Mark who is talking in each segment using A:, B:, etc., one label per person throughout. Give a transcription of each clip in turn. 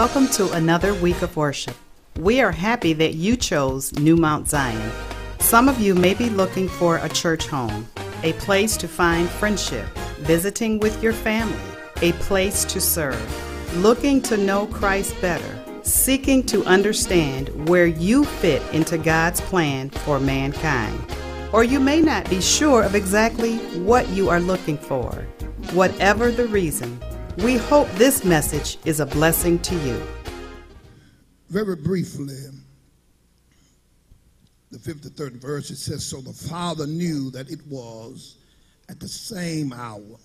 A: Welcome to another week of worship. We are happy that you chose New Mount Zion. Some of you may be looking for a church home, a place to find friendship, visiting with your family, a place to serve, looking to know Christ better, seeking to understand where you fit into God's plan for mankind. Or you may not be sure of exactly what you are looking for. Whatever the reason, we hope this message is a blessing to you.
B: Very briefly, the 53rd verse, it says, So the Father knew that it was at the same hour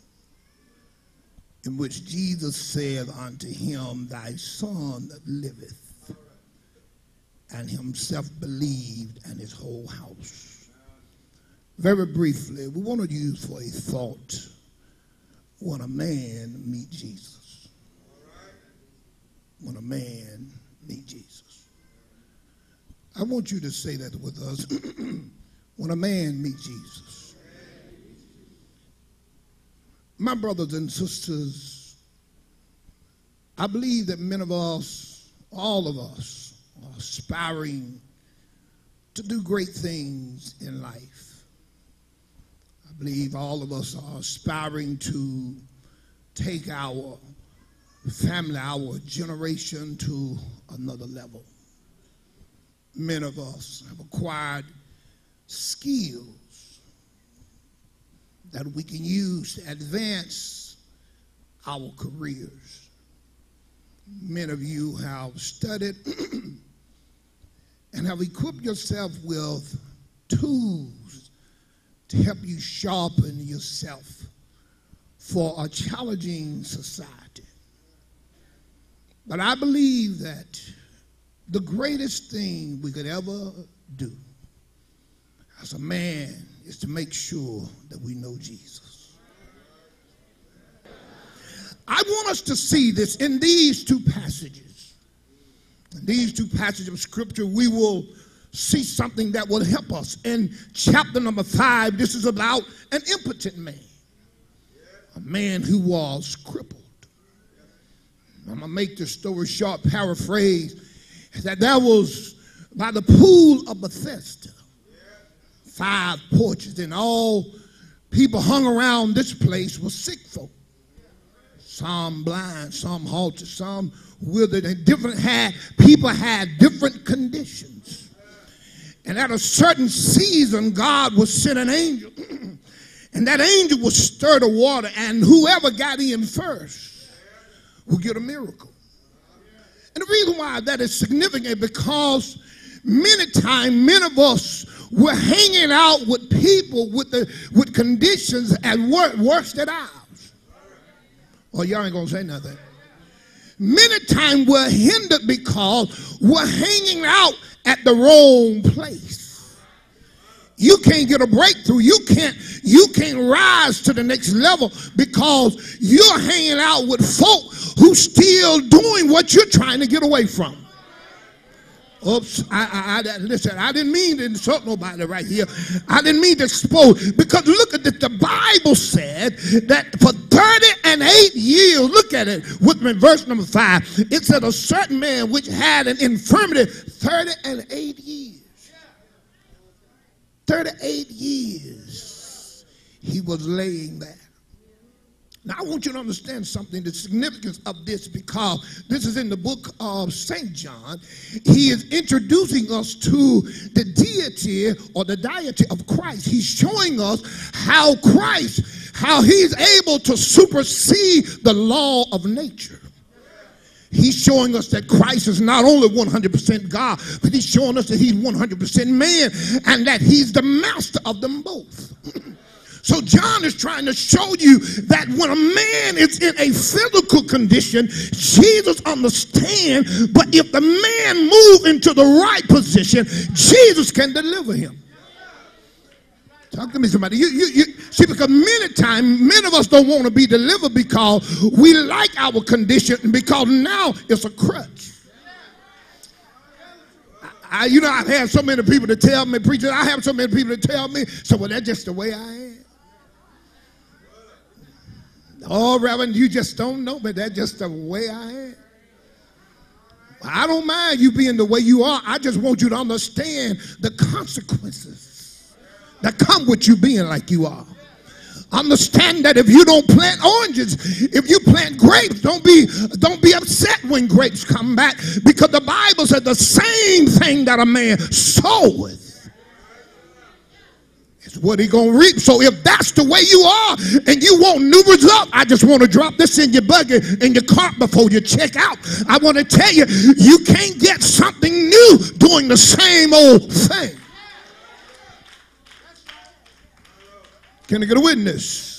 B: in which Jesus said unto him, Thy son liveth, and himself believed, and his whole house. Very briefly, we want to use for a thought when a man meet Jesus. When a man meet Jesus. I want you to say that with us. when a man meet Jesus. My brothers and sisters, I believe that many of us, all of us, are aspiring to do great things in life. Believe all of us are aspiring to take our family, our generation to another level. Many of us have acquired skills that we can use to advance our careers. Many of you have studied and have equipped yourself with tools to help you sharpen yourself for a challenging society. But I believe that the greatest thing we could ever do as a man is to make sure that we know Jesus. I want us to see this in these two passages. In these two passages of scripture, we will see something that will help us. In chapter number five, this is about an impotent man, a man who was crippled. I'm going to make this story short, paraphrase, that there was by the pool of Bethesda, five porches, and all people hung around this place were sick folk. Some blind, some halted, some withered, and different had people had different conditions. And at a certain season, God would send an angel, and that angel would stir the water, and whoever got in first will get a miracle. And the reason why that is significant because many times, many of us were hanging out with people with the with conditions and worse, worse than ours. Oh, y'all ain't gonna say nothing. Many times we're hindered because we're hanging out at the wrong place. You can't get a breakthrough. You can't you can't rise to the next level because you're hanging out with folk who's still doing what you're trying to get away from. Oops, I, I, I, listen, I didn't mean to insult nobody right here. I didn't mean to expose, because look at this. The Bible said that for 30 and 8 years, look at it with me, verse number 5. It said a certain man which had an infirmity 30 and 8 years. 38 years he was laying there. Now, I want you to understand something the significance of this because this is in the book of St. John. He is introducing us to the deity or the deity of Christ. He's showing us how Christ, how he's able to supersede the law of nature. He's showing us that Christ is not only 100% God, but he's showing us that he's 100% man and that he's the master of them both. So John is trying to show you that when a man is in a physical condition, Jesus understands, but if the man move into the right position, Jesus can deliver him. Talk to me, somebody. You, you, you, see, because many times, many of us don't want to be delivered because we like our condition because now it's a crutch. I, you know, I've had so many people to tell me, preachers, I have so many people to tell me, so well, that's just the way I am. Oh, Reverend, you just don't know, but that's just the way I am. I don't mind you being the way you are. I just want you to understand the consequences that come with you being like you are. Understand that if you don't plant oranges, if you plant grapes, don't be don't be upset when grapes come back because the Bible said the same thing that a man soweth is what he gonna reap. So if that's the way you are and you want new results, I just want to drop this in your buggy in your cart before you check out. I want to tell you, you can't get something new doing the same old thing. Can I get a witness?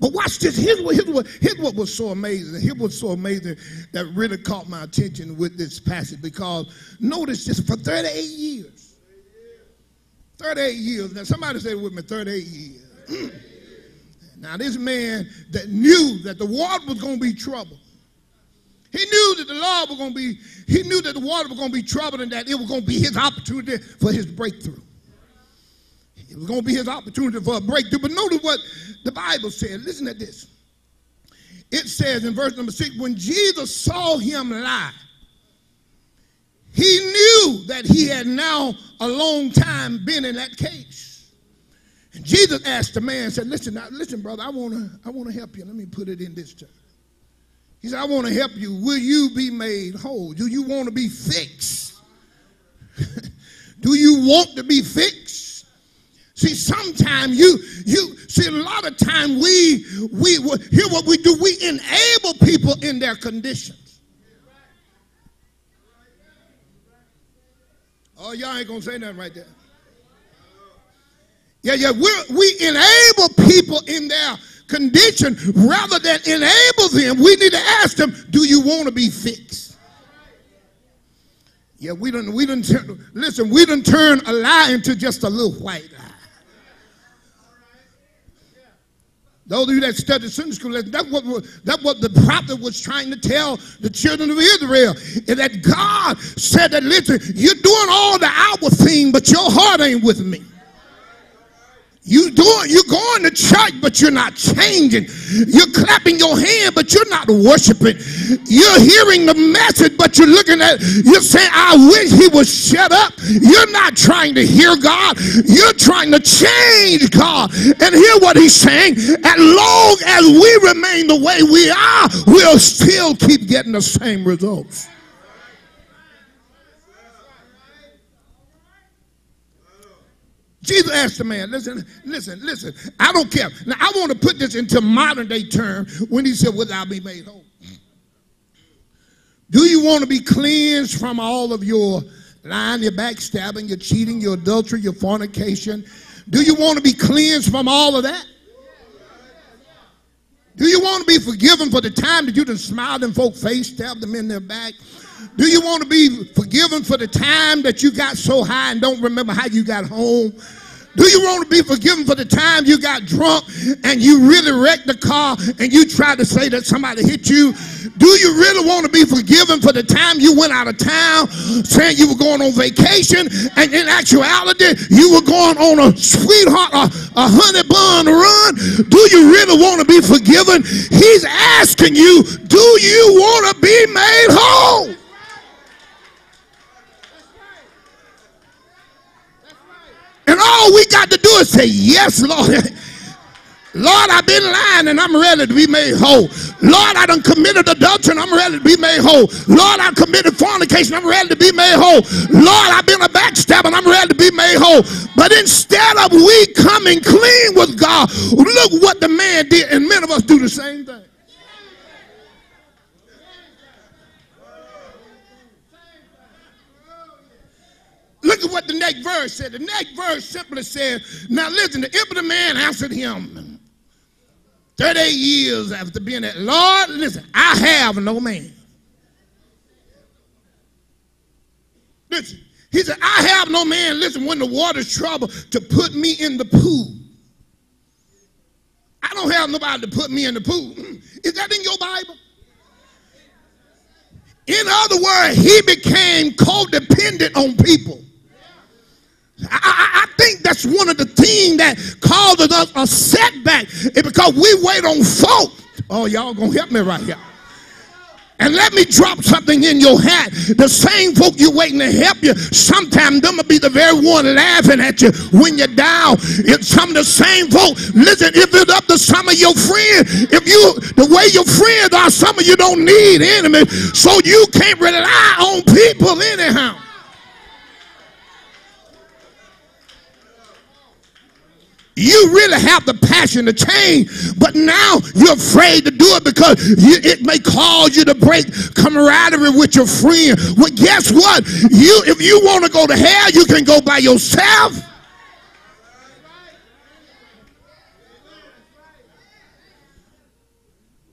B: But watch this. Here's what, here's what, here's what was so amazing. Here's what's so amazing that really caught my attention with this passage because notice this for 38 years. 38 years. Now, somebody say with me 38 years. now, this man that knew that the water was going to be trouble. He knew that the Lord was going to be, he knew that the water was going to be troubled and that it was going to be his opportunity for his breakthrough. It was going to be his opportunity for a breakthrough. But notice what the Bible said. Listen to this. It says in verse number six when Jesus saw him lie, he knew that he had now a long time been in that case. And Jesus asked the man, said, Listen, now, listen, brother, I want to I wanna help you. Let me put it in this term. He said, I want to help you. Will you be made whole? Do you want to be fixed? Do you want to be fixed? See, sometimes you you see a lot of time we we hear what we do. We enable people in their conditions. Oh, y'all ain't gonna say nothing right there. Yeah, yeah, we we enable people in their condition rather than enable them. We need to ask them, do you want to be fixed? Yeah, we don't we don't listen, we don't turn a lie into just a little white lie. Those of you that studied Sunday school, that's what, that's what the prophet was trying to tell the children of Israel. Is that God said that, listen, you're doing all the outward thing, but your heart ain't with me. You doing, you're going to church, but you're not changing. You're clapping your hand, but you're not worshiping. You're hearing the message, but you're looking at, you're saying, I wish he would shut up. You're not trying to hear God. You're trying to change God. And hear what he's saying. As long as we remain the way we are, we'll still keep getting the same results. Jesus asked the man, listen, listen, listen, I don't care. Now, I want to put this into modern day term when he said, Will I be made whole? Do you want to be cleansed from all of your lying, your backstabbing, your cheating, your adultery, your fornication? Do you want to be cleansed from all of that? Do you want to be forgiven for the time that you done smiled in folks' face, stabbed them in their back? Do you want to be forgiven for the time that you got so high and don't remember how you got home? Do you want to be forgiven for the time you got drunk and you really wrecked the car and you tried to say that somebody hit you? Do you really want to be forgiven for the time you went out of town saying you were going on vacation and in actuality you were going on a sweetheart, a, a honey bun run? Do you really want to be forgiven? He's asking you, do you want to be made whole? And all we got to do is say, Yes, Lord. Lord, I've been lying and I'm ready to be made whole. Lord, I done committed adultery and I'm ready to be made whole. Lord, I committed fornication, I'm ready to be made whole. Lord, I've been a backstabber and I'm ready to be made whole. But instead of we coming clean with God, look what the man did, and many of us do the same thing. Look at what the next verse said. The next verse simply said, Now listen, the impotent man answered him 38 years after being at, Lord, listen, I have no man. Listen, he said, I have no man, listen, when the water's trouble, to put me in the pool. I don't have nobody to put me in the pool. Is that in your Bible? In other words, he became codependent on people. I, I, think that's one of the things that causes us a setback is because we wait on folk. Oh, y'all gonna help me right here. And let me drop something in your hat. The same folk you're waiting to help you, sometimes them will be the very one laughing at you when you're down. It's some of the same folk. Listen, if it's up to some of your friends, if you the way your friends are, some of you don't need enemies, so you can't rely on people anyhow. You really have the passion to change, but now you're afraid to do it because you, it may cause you to break camaraderie with your friend. Well, guess what? You, if you want to go to hell, you can go by yourself.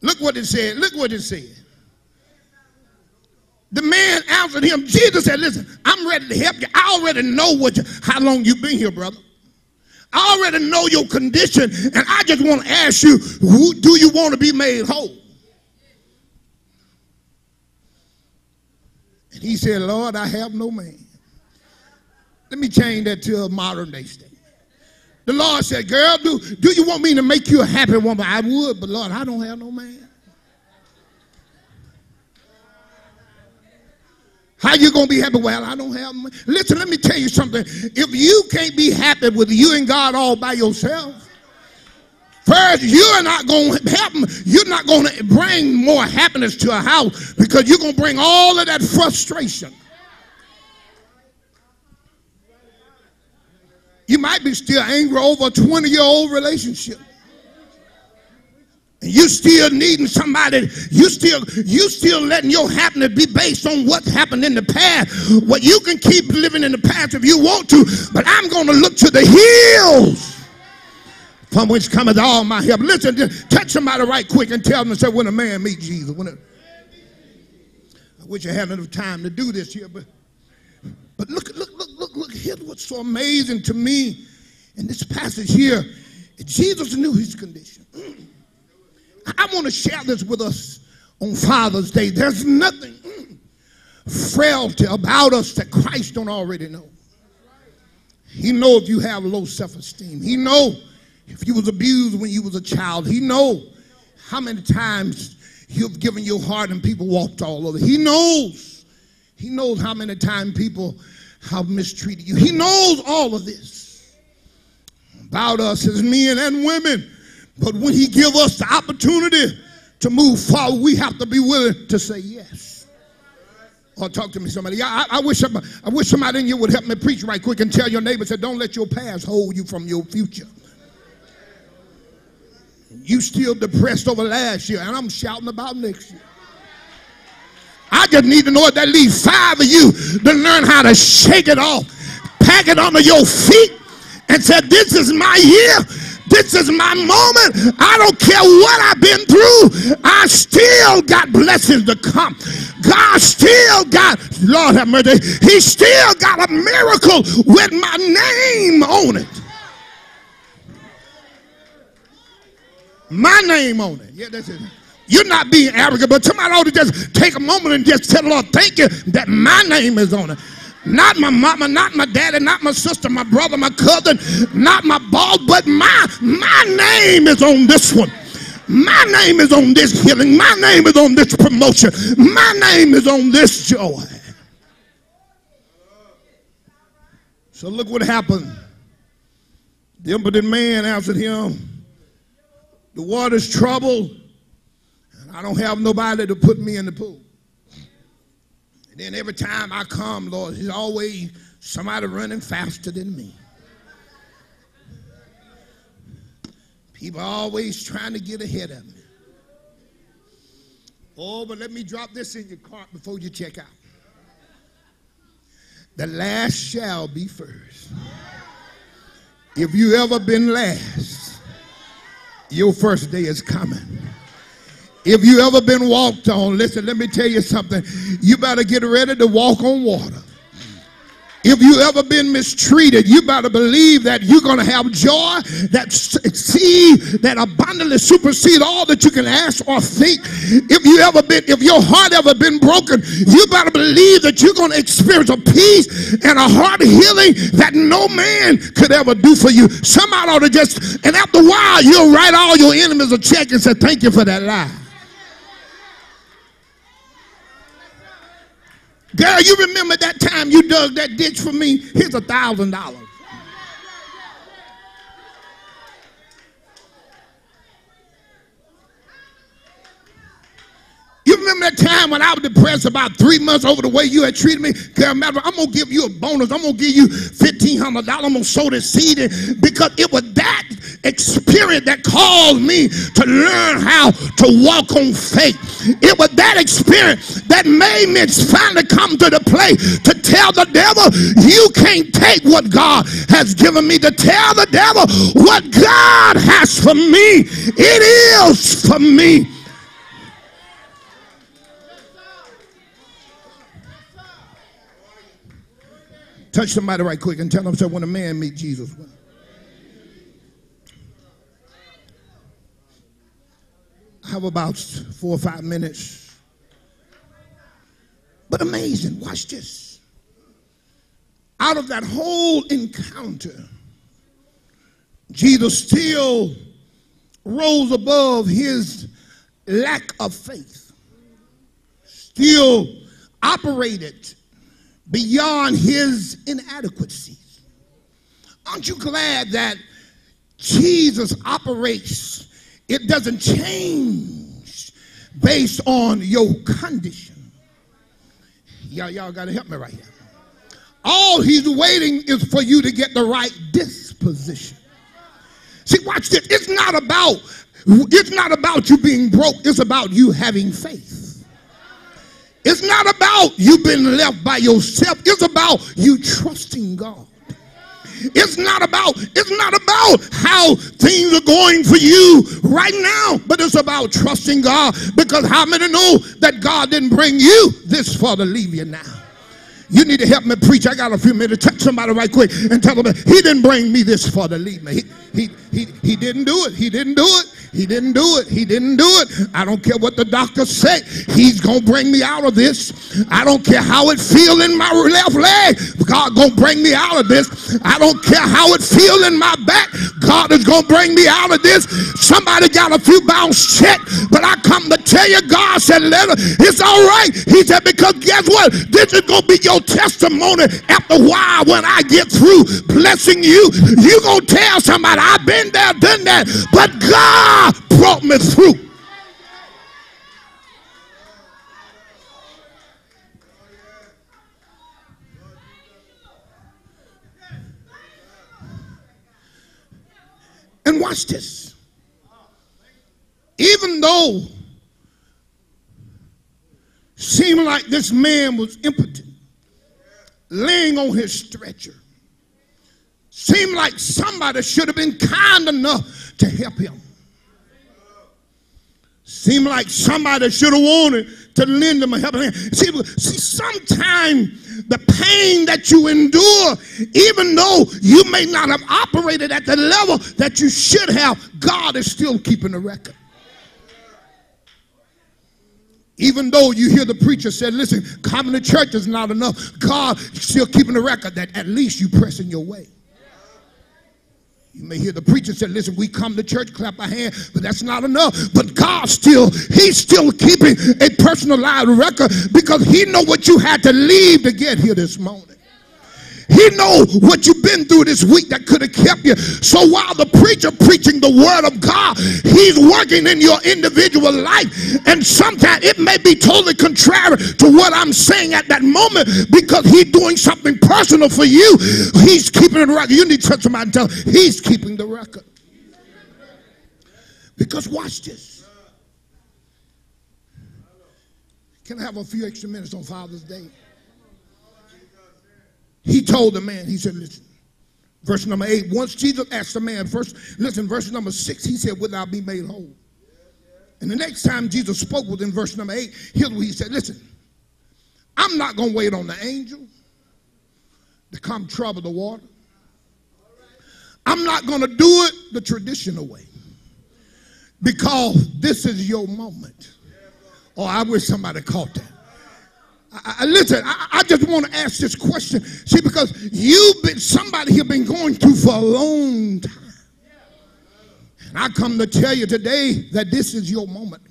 B: Look what it said. Look what it said. The man answered him. Jesus said, "Listen, I'm ready to help you. I already know what you, how long you've been here, brother." I already know your condition, and I just want to ask you, who do you want to be made whole? And he said, Lord, I have no man. Let me change that to a modern day statement. The Lord said, Girl, do, do you want me to make you a happy woman? I would, but Lord, I don't have no man. How you gonna be happy? Well, I don't have money. Listen, let me tell you something. If you can't be happy with you and God all by yourself, first you're not gonna help. You're not gonna bring more happiness to a house because you're gonna bring all of that frustration. You might be still angry over a 20 year old relationship. You still needing somebody, you still, you still letting your happiness be based on what happened in the past. Well, you can keep living in the past if you want to, but I'm going to look to the hills from which cometh all my help. Listen, touch somebody right quick and tell them and say, when a man meets Jesus. When a, I wish I had enough time to do this here, but but look, look, look, look, look, here's what's so amazing to me in this passage here. Jesus knew his condition. Mm. I want to share this with us on Father's Day. There's nothing mm, frailty about us that Christ don't already know. He know if you have low self-esteem. He know if you was abused when you was a child. He know how many times you've given your heart and people walked all over. He knows. He knows how many times people have mistreated you. He knows all of this about us as men and women. But when he give us the opportunity to move forward, we have to be willing to say yes. Or oh, talk to me, somebody. I, I, wish somebody, I wish somebody in here would help me preach right quick and tell your neighbor, say, don't let your past hold you from your future. You still depressed over last year, and I'm shouting about next year. I just need to know that leaves five of you to learn how to shake it off, pack it under your feet, and say, This is my year. This is my moment. I don't care what I've been through. I still got blessings to come. God still got, Lord have mercy, He still got a miracle with my name on it. My name on it. Yeah, that's it. You're not being arrogant, but somebody ought to just take a moment and just tell the Lord, thank you that my name is on it. Not my mama, not my daddy, not my sister, my brother, my cousin, not my boss, but my my name is on this one. My name is on this healing. My name is on this promotion. My name is on this joy. So look what happened. The impotent man answered him, The water's troubled, and I don't have nobody to put me in the pool. Then every time I come, Lord, there's always somebody running faster than me. People always trying to get ahead of me. Oh, but let me drop this in your cart before you check out. The last shall be first. If you ever been last, your first day is coming. If you ever been walked on, listen, let me tell you something. You better get ready to walk on water. If you ever been mistreated, you better believe that you're going to have joy that see that abundantly supersede all that you can ask or think. If you ever been, if your heart ever been broken, you better believe that you're going to experience a peace and a heart healing that no man could ever do for you. Somebody ought to just, and after a while, you'll write all your enemies a check and say, thank you for that lie. Girl, you remember that time you dug that ditch for me? Here's a thousand dollars. You remember that time when I was depressed about three months over the way you had treated me? Matter, I'm gonna give you a bonus. I'm gonna give you fifteen hundred dollars. I'm gonna sow the seed in because it was that experience that caused me to learn how to walk on faith. It was that experience that made me finally come to the place to tell the devil, you can't take what God has given me. To tell the devil what God has for me, it is for me. Touch somebody right quick and tell them, say, when a man meet Jesus. I have about four or five minutes. But amazing, watch this. Out of that whole encounter, Jesus still rose above his lack of faith, still operated beyond his inadequacies. Aren't you glad that Jesus operates? It doesn't change based on your condition. Y'all, y'all got to help me right here. All he's waiting is for you to get the right disposition. See, watch this. It's not about it's not about you being broke. It's about you having faith. It's not about you being left by yourself. It's about you trusting God. It's not about it's not about how things are going for you right now, but it's about trusting God because how many know that God didn't bring you this far to leave you now? You need to help me preach. I got a few minutes. Touch somebody right quick and tell them he didn't bring me this far to leave me. He, he, he, he didn't do it. He didn't do it. He didn't do it. He didn't do it. I don't care what the doctors say. He's going to bring me out of this. I don't care how it feel in my left leg. God going to bring me out of this. I don't care how it feel in my back. God is going to bring me out of this. Somebody got a few bounce check, but I come to tell you, God said, it's all right. He said, because guess what? This is going to be your testimony after a while when I get through blessing you. you going to tell somebody, I've been there, done that, but God brought me through. And watch this. Even though seemed like this man was impotent, laying on his stretcher, seemed like somebody should have been kind enough to help him. Seemed like somebody should have wanted to lend them a helping hand. See, see, sometimes the pain that you endure, even though you may not have operated at the level that you should have, God is still keeping the record. Even though you hear the preacher say, listen, coming to church is not enough, God still keeping the record that at least you pressing your way. You may hear the preacher say, listen, we come to church, clap our hand, but that's not enough. But God still, he's still keeping a personalized record because he know what you had to leave to get here this morning. He know what you've been through this week that could have kept you. So while the preacher preaching the word of God, he's working in your individual life. And sometimes it may be totally contrary to what I'm saying at that moment because he's doing something personal for you. He's keeping the record. You need to touch somebody and tell him, he's keeping the record. Because watch this. Can I have a few extra minutes on Father's Day? He told the man, he said, listen, verse number eight, once Jesus asked the man, first, listen, verse number six, he said, will thou be made whole? And the next time Jesus spoke with him, verse number eight, here's what he said, listen, I'm not going to wait on the angel to come trouble the water. I'm not going to do it the traditional way because this is your moment. Oh, I wish somebody caught that. I, I, listen, I, I just want to ask this question. See, because you've been somebody here been going through for a long time. And I come to tell you today that this is your moment.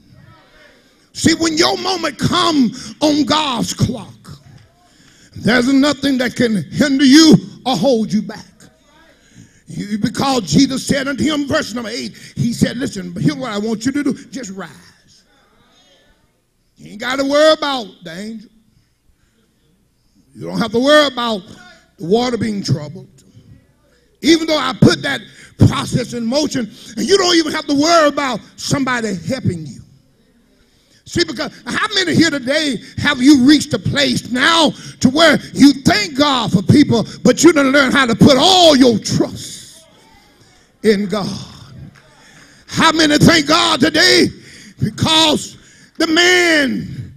B: See, when your moment come on God's clock, There's nothing that can hinder you or hold you back. You, because Jesus said unto him, verse number eight, he said, Listen, here's what I want you to do just rise. You ain't got to worry about the angel. You don't have to worry about the water being troubled. Even though I put that process in motion, and you don't even have to worry about somebody helping you. See, because how many here today have you reached a place now to where you thank God for people, but you don't learn how to put all your trust in God? How many thank God today because the man,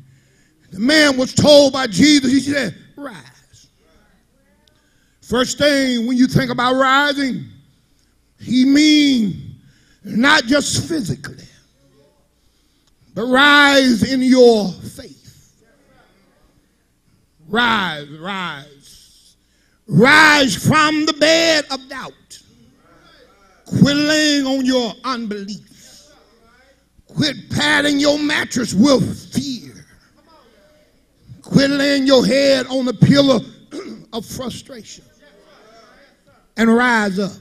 B: the man was told by Jesus, he said. First thing when you think about rising, he mean not just physically, but rise in your faith. Rise, rise. Rise from the bed of doubt. Quit laying on your unbelief. Quit padding your mattress with fear. Quit laying your head on the pillow of frustration. And rise up.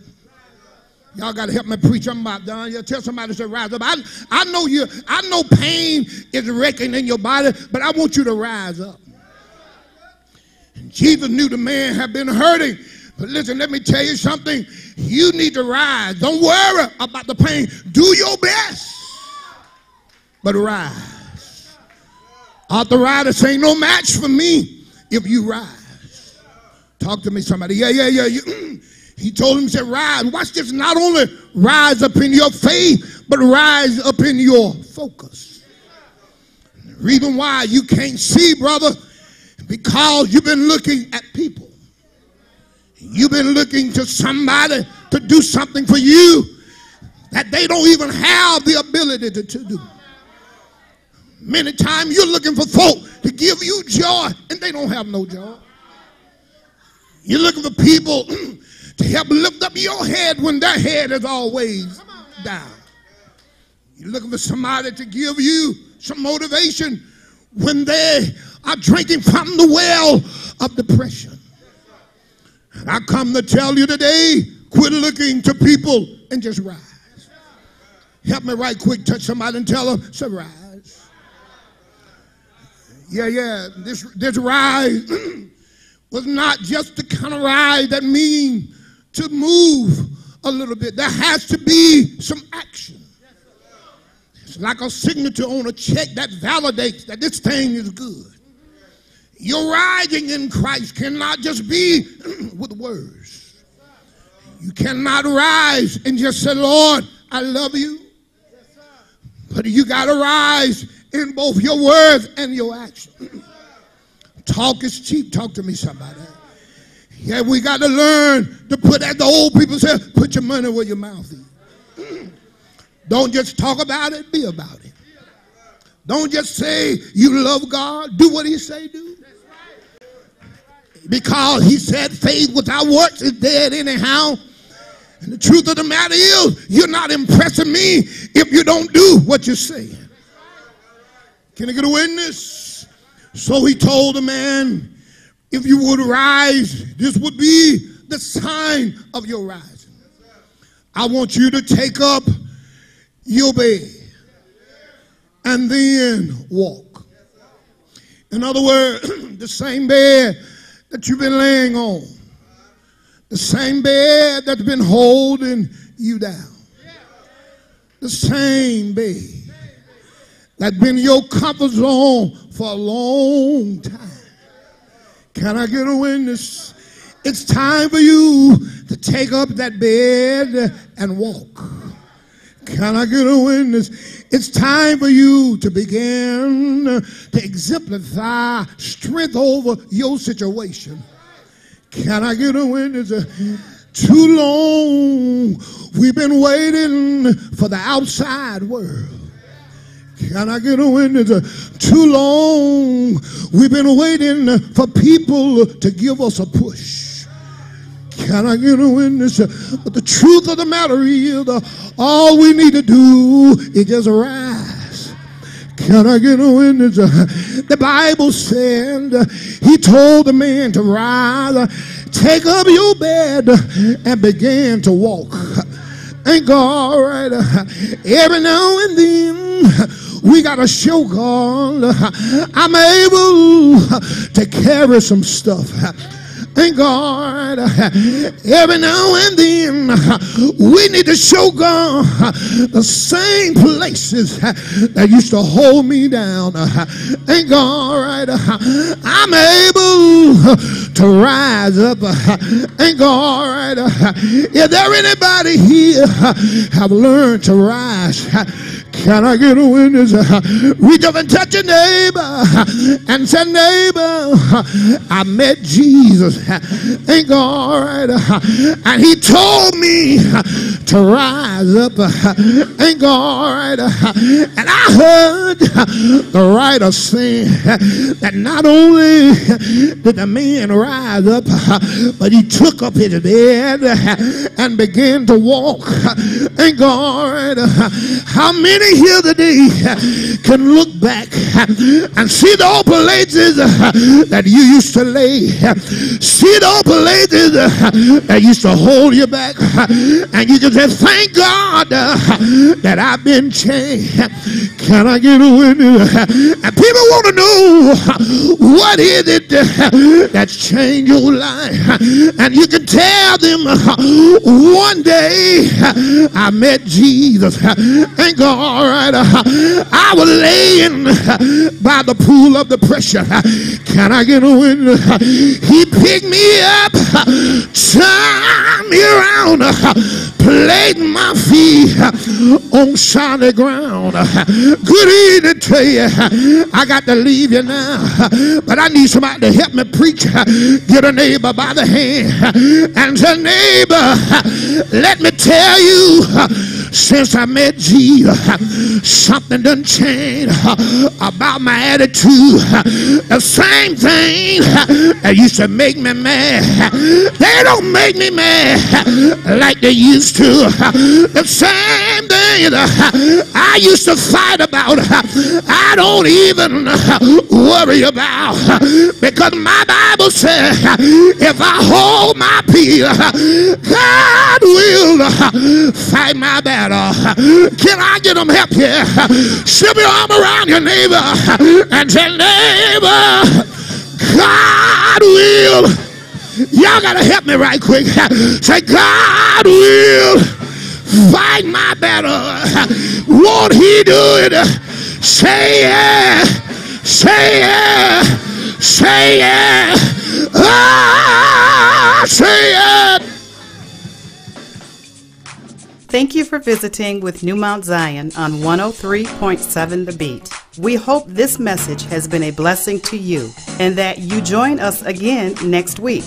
B: Y'all got to help me preach. I'm about done. You tell somebody to rise up. I, I know you. I know pain is wrecking in your body, but I want you to rise up. And Jesus knew the man had been hurting. But listen, let me tell you something. You need to rise. Don't worry about the pain. Do your best, but rise. Arthritis ain't no match for me if you rise. Talk to me, somebody. Yeah, yeah, yeah. You, mm. He told him, he said, rise. Watch this. Not only rise up in your faith, but rise up in your focus. The reason why you can't see, brother, because you've been looking at people. You've been looking to somebody to do something for you that they don't even have the ability to, to do. Many times you're looking for folk to give you joy and they don't have no joy. You're looking for people to help lift up your head when their head is always down. You're looking for somebody to give you some motivation when they are drinking from the well of depression. And I come to tell you today quit looking to people and just rise. Help me right quick, touch somebody and tell them, say, rise. Yeah, yeah, this, this rise was not just the kind of rise that means to move a little bit. There has to be some action. It's like a signature on a check that validates that this thing is good. Your rising in Christ cannot just be with words. You cannot rise and just say, Lord, I love you. But you got to rise in both your words and your action. Talk is cheap. Talk to me, somebody. Yeah, we got to learn to put, as the old people say, put your money where your mouth is. Don't just talk about it, be about it. Don't just say you love God, do what he say do. Because he said faith without works is dead anyhow. And the truth of the matter is, you're not impressing me if you don't do what you say. Can I get a witness? So he told the man, if you would rise, this would be the sign of your rising. I want you to take up your bed and then walk. In other words, the same bed that you've been laying on, the same bed that's been holding you down, the same bed that's been your comfort zone for a long time. Can I get a witness? It's time for you to take up that bed and walk. Can I get a witness? It's time for you to begin to exemplify strength over your situation. Can I get a witness? Too long we've been waiting for the outside world. Can I get a witness? Too long we've been waiting for people to give us a push. Can I get a witness? But the truth of the matter is, all we need to do is just rise. Can I get a witness? The Bible said he told the man to rise, take up your bed, and begin to walk. Ain't God all right? Every now and then we got to show God uh, I'm able to carry some stuff. Thank God. Every now and then we need to show God the same places that used to hold me down. Thank God, right? I'm able to rise up. Thank God, right? Is there anybody here have learned to rise? Can I get a witness? Reach up and touch your neighbor and say, neighbor, I met Jesus. Ain't all right. And he told me to rise up. Ain't all right. And I heard the writer say that not only did the man rise up, but he took up his bed and began to walk. Ain't all right. How many here today can look back and see the old places that you used to lay, see the old places that used to hold you back, and you can say, Thank God that I've been changed. Can I get a witness? And people want to know what is it that's changed your life, and you can tell them one day I met Jesus. Thank God all right. Uh, I was laying by the pool of the pressure. Can I get a win? He picked me up, me around, placed my feet on solid ground. Good evening to you. I got to leave you now, but I need somebody to help me preach. Get a neighbor by the hand and say, neighbor, let me tell you, since I met Jesus, something done changed about my attitude. The same thing that used to make me mad, they don't make me mad like they used to. The same thing uh, I used to fight about, I don't even uh, worry about because my Bible says if I hold my peace, God will uh, fight my battle. Can I get them help here? Slip your arm around your neighbor and say, neighbor, God will. Y'all gotta help me right quick. Say, God will fight my battle. Won't he do it? Say yeah. Say yeah. Say yeah. Ah, say yeah.
A: Thank you for visiting with New Mount Zion on 103.7 The Beat. We hope this message has been a blessing to you and that you join us again next week.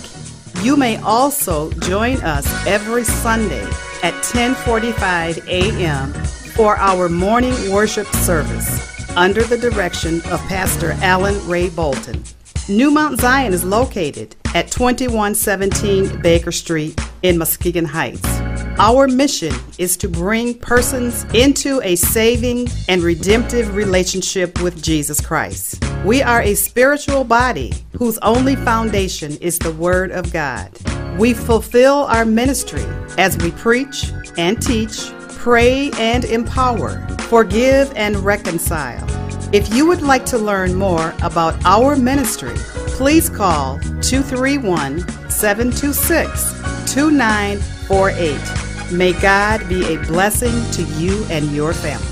A: You may also join us every Sunday at 10:45 a.m. for our morning worship service under the direction of Pastor Allen Ray Bolton. New Mount Zion is located at 2117 Baker Street in Muskegon Heights. Our mission is to bring persons into a saving and redemptive relationship with Jesus Christ. We are a spiritual body whose only foundation is the Word of God. We fulfill our ministry as we preach and teach, pray and empower, forgive and reconcile. If you would like to learn more about our ministry, please call 231 726 2948. May God be a blessing to you and your family.